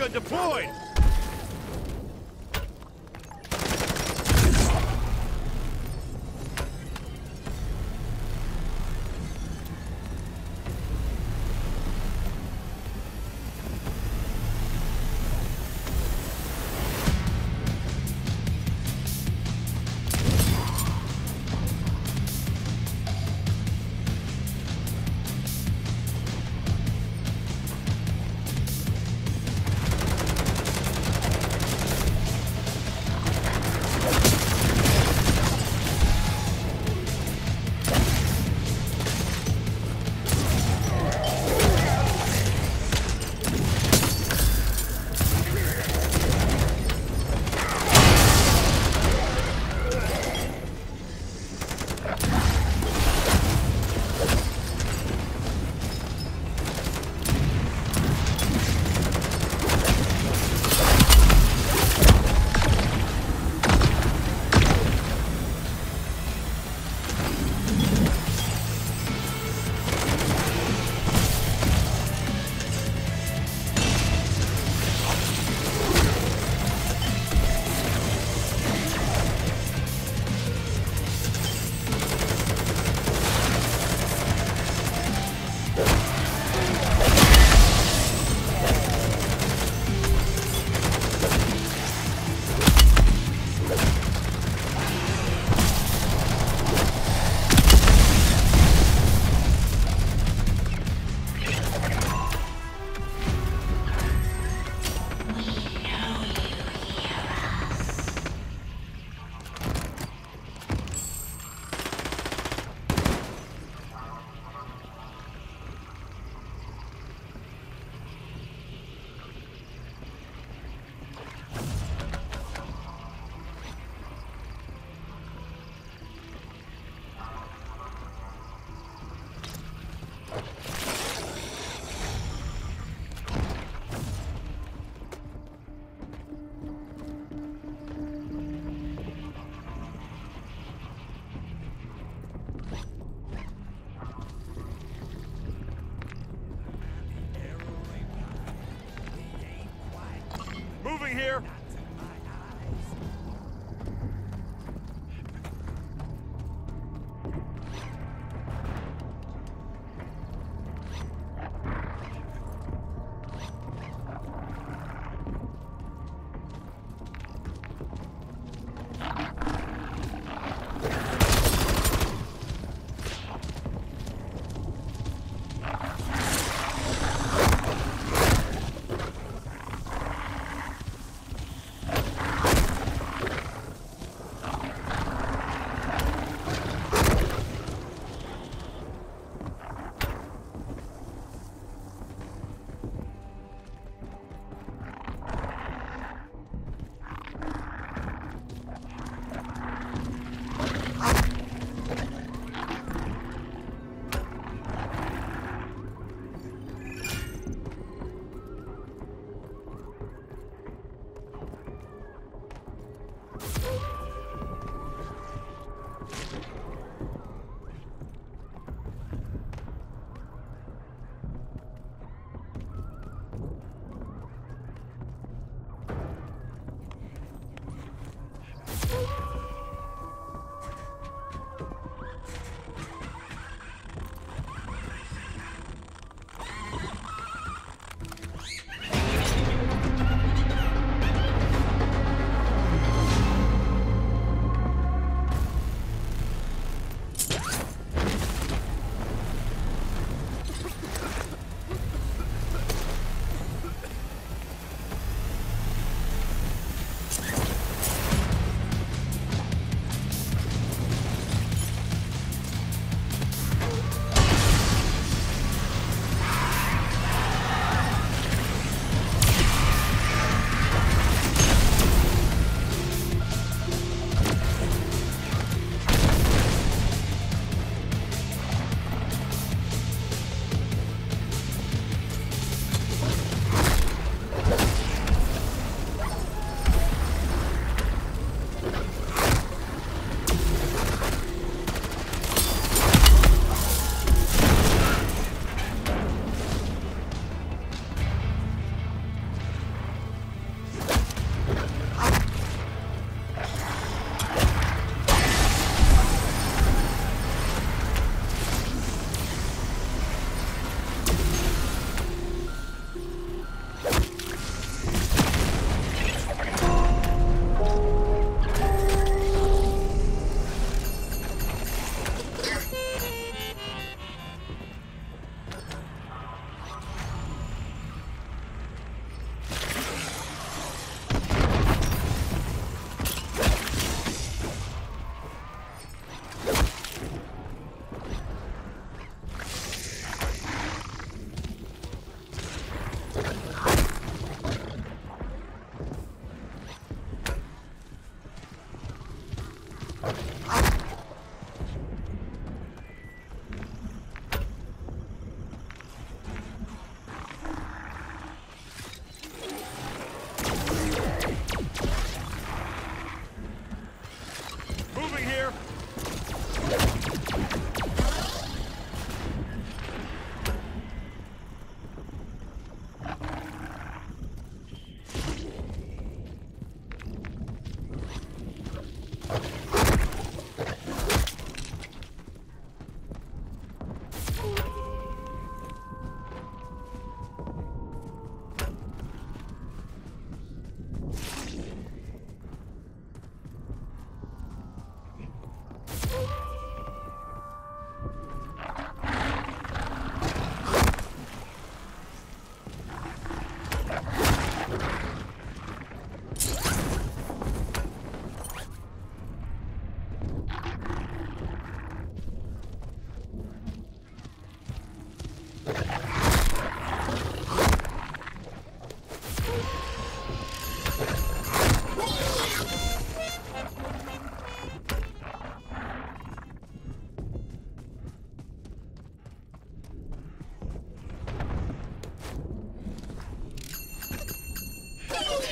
Gun deployed! Here! Woo!